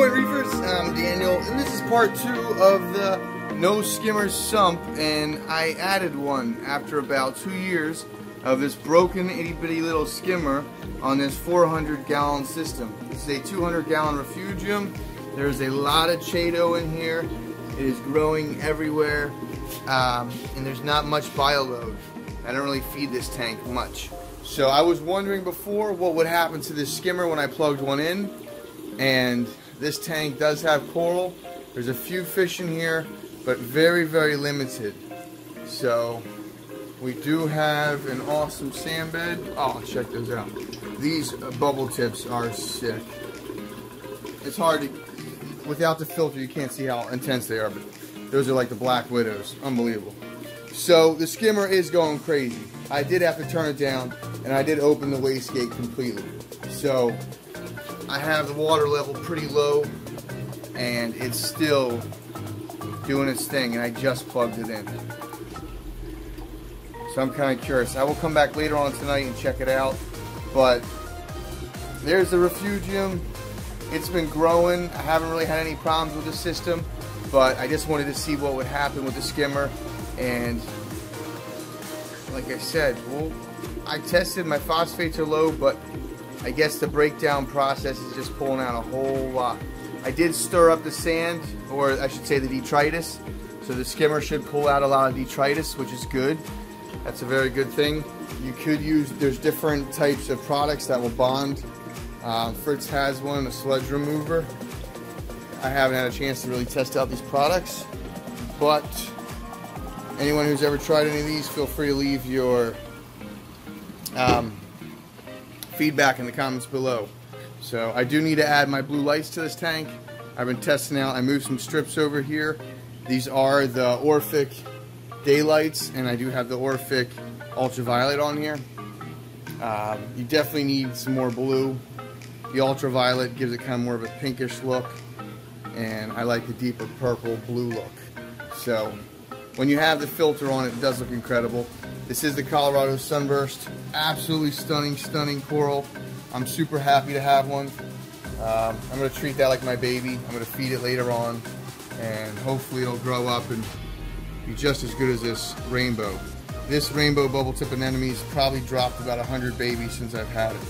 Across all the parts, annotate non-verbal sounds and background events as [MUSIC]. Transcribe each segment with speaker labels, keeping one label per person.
Speaker 1: White Reefers, I'm Daniel, and this is part two of the No Skimmer Sump, and I added one after about two years of this broken itty bitty little skimmer on this 400 gallon system. This is a 200 gallon refugium. There's a lot of chaeto in here. It is growing everywhere, um, and there's not much bio load. I don't really feed this tank much. So I was wondering before what would happen to this skimmer when I plugged one in, and this tank does have coral. There's a few fish in here, but very, very limited. So we do have an awesome sand bed. Oh, check those out. These bubble tips are sick. It's hard to, without the filter, you can't see how intense they are, but those are like the black widows. Unbelievable. So the skimmer is going crazy. I did have to turn it down, and I did open the wastegate completely. So I have the water level pretty low and it's still doing its thing and I just plugged it in. So I'm kind of curious. I will come back later on tonight and check it out. But there's the refugium. It's been growing. I haven't really had any problems with the system, but I just wanted to see what would happen with the skimmer. And like I said, well, I tested my phosphates are low, but I guess the breakdown process is just pulling out a whole lot. I did stir up the sand, or I should say the detritus, so the skimmer should pull out a lot of detritus, which is good. That's a very good thing. You could use, there's different types of products that will bond. Uh, Fritz has one, a sludge remover. I haven't had a chance to really test out these products, but anyone who's ever tried any of these, feel free to leave your um, feedback in the comments below. So I do need to add my blue lights to this tank. I've been testing out, I moved some strips over here. These are the Orphek daylights and I do have the Orphek ultraviolet on here. Um, you definitely need some more blue. The ultraviolet gives it kind of more of a pinkish look and I like the deeper purple blue look. So when you have the filter on it, it does look incredible. This is the Colorado Sunburst. Absolutely stunning, stunning coral. I'm super happy to have one. Um, I'm going to treat that like my baby. I'm going to feed it later on and hopefully it'll grow up and be just as good as this rainbow. This rainbow bubble tip anemone's probably dropped about 100 babies since I've had it.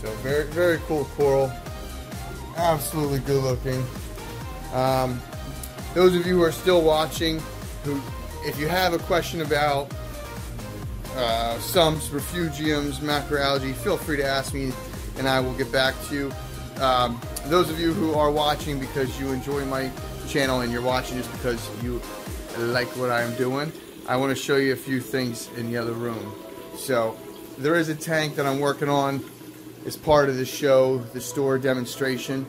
Speaker 1: So very, very cool coral. Absolutely good looking. Um, those of you who are still watching, who, if you have a question about uh, sumps, refugiums, macroalgae, feel free to ask me and I will get back to you. Um, those of you who are watching because you enjoy my channel and you're watching just because you like what I'm doing, I want to show you a few things in the other room. So there is a tank that I'm working on as part of the show, the store demonstration.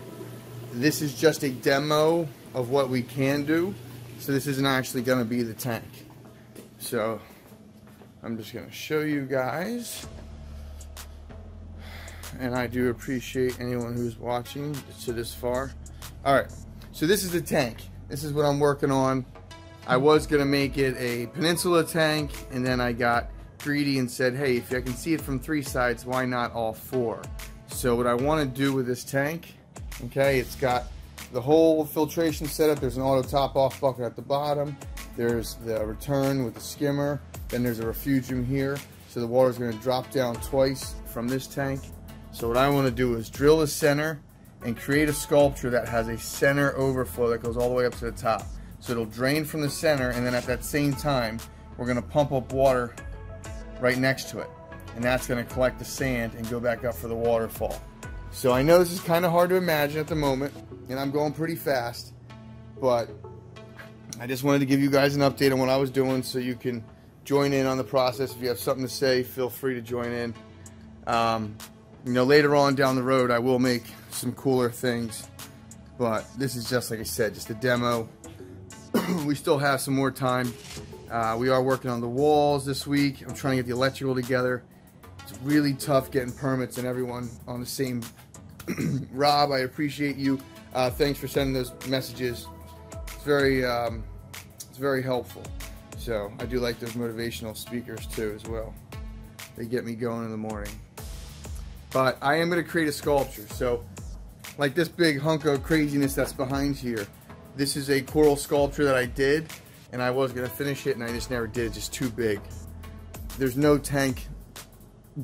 Speaker 1: This is just a demo of what we can do. So this isn't actually going to be the tank. So I'm just going to show you guys. And I do appreciate anyone who's watching to this far. Alright, so this is the tank. This is what I'm working on. I was going to make it a peninsula tank, and then I got greedy and said, hey, if I can see it from three sides, why not all four? So what I want to do with this tank, okay, it's got the whole filtration setup. There's an auto top off bucket at the bottom. There's the return with the skimmer. Then there's a refugium here. So the water is going to drop down twice from this tank. So what I want to do is drill the center and create a sculpture that has a center overflow that goes all the way up to the top. So it'll drain from the center and then at that same time, we're going to pump up water right next to it. And that's going to collect the sand and go back up for the waterfall. So I know this is kind of hard to imagine at the moment, and I'm going pretty fast, but I just wanted to give you guys an update on what I was doing so you can join in on the process. If you have something to say, feel free to join in. Um, you know, later on down the road, I will make some cooler things, but this is just, like I said, just a demo. [CLEARS THROAT] we still have some more time. Uh, we are working on the walls this week. I'm trying to get the electrical together. It's really tough getting permits and everyone on the same. [CLEARS THROAT] Rob, I appreciate you. Uh, thanks for sending those messages. It's very, um, it's very helpful. So I do like those motivational speakers too as well. They get me going in the morning. But I am going to create a sculpture. So like this big hunk of craziness that's behind here. This is a coral sculpture that I did, and I was gonna finish it, and I just never did. It's just too big. There's no tank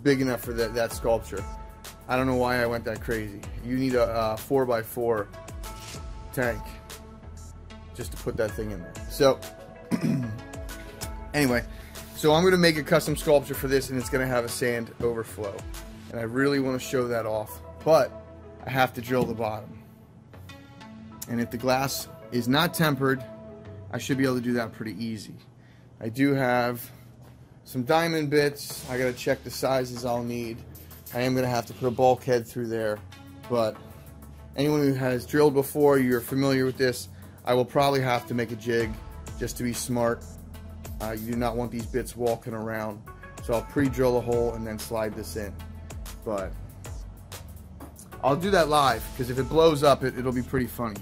Speaker 1: big enough for that, that sculpture. I don't know why I went that crazy. You need a, a 4x4 tank just to put that thing in there. So, [CLEARS THROAT] anyway, so I'm going to make a custom sculpture for this and it's going to have a sand overflow. And I really want to show that off. But I have to drill the bottom. And if the glass is not tempered, I should be able to do that pretty easy. I do have some diamond bits. I got to check the sizes I'll need. I am going to have to put a bulkhead through there. But anyone who has drilled before, you're familiar with this. I will probably have to make a jig just to be smart. Uh, you do not want these bits walking around. So I'll pre-drill a hole and then slide this in. But I'll do that live because if it blows up, it, it'll be pretty funny.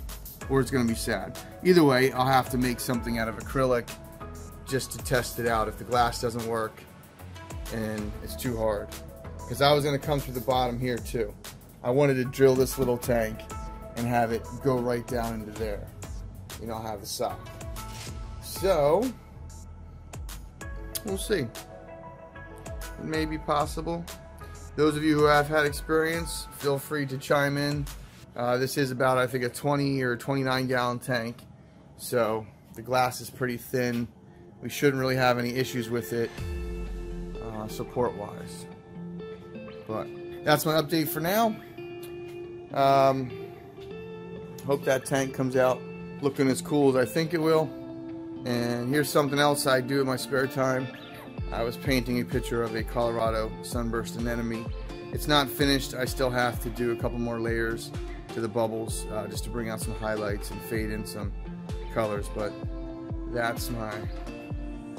Speaker 1: Or it's going to be sad. Either way, I'll have to make something out of acrylic just to test it out if the glass doesn't work and it's too hard. Because I was going to come through the bottom here too. I wanted to drill this little tank and have it go right down into there. You know, have the sock. So, we'll see. It may be possible. Those of you who have had experience, feel free to chime in. Uh, this is about, I think, a 20 or 29 gallon tank. So the glass is pretty thin. We shouldn't really have any issues with it uh, support wise. But that's my update for now. Um, hope that tank comes out looking as cool as I think it will. And here's something else I do in my spare time. I was painting a picture of a Colorado sunburst anemone. It's not finished. I still have to do a couple more layers to the bubbles uh, just to bring out some highlights and fade in some colors. But that's my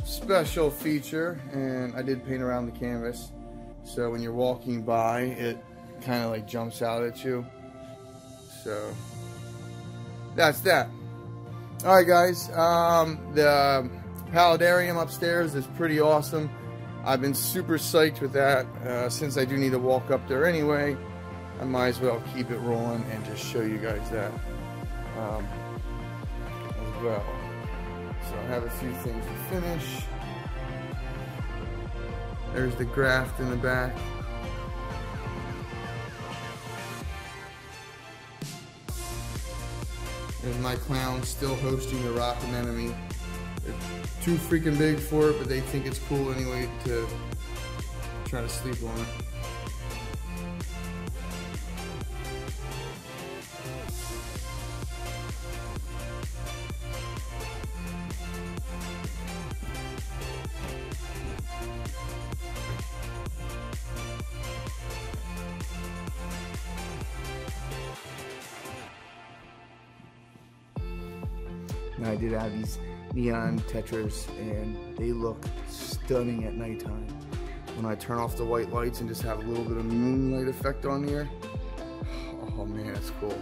Speaker 1: special feature. And I did paint around the canvas. So when you're walking by, it kind of like jumps out at you. So that's that. All right, guys. Um, the Paludarium upstairs is pretty awesome. I've been super psyched with that. Uh, since I do need to walk up there anyway, I might as well keep it rolling and just show you guys that um, as well. So I have a few things to finish. There's the graft in the back. There's my clown still hosting the rock anemone. They're too freaking big for it, but they think it's cool anyway to try to sleep on it. And I did have these neon tetras and they look stunning at nighttime. When I turn off the white lights and just have a little bit of moonlight effect on here, [SIGHS] oh man, it's cool.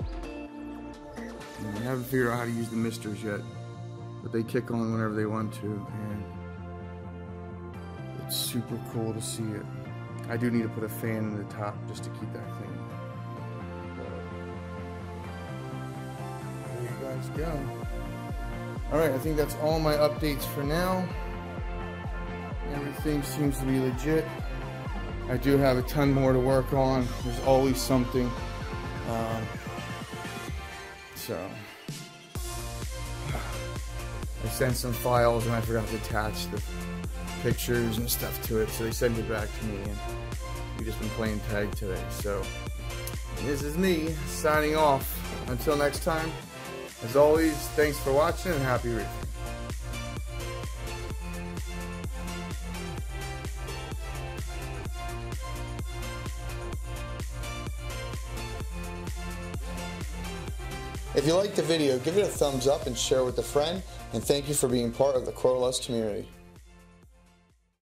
Speaker 1: And I haven't figured out how to use the misters yet, but they kick on whenever they want to, and it's super cool to see it. I do need to put a fan in the top just to keep that clean. There you guys go. Alright, I think that's all my updates for now. Everything seems to be legit. I do have a ton more to work on. There's always something. Um, so, [SIGHS] I sent some files and I forgot to attach the pictures and stuff to it, so they sent it back to me and we've just been playing tag today. So, this is me signing off. Until next time. As always, thanks for watching and happy reefing. If you liked the video, give it a thumbs up and share with a friend, and thank you for being part of the Coralust community.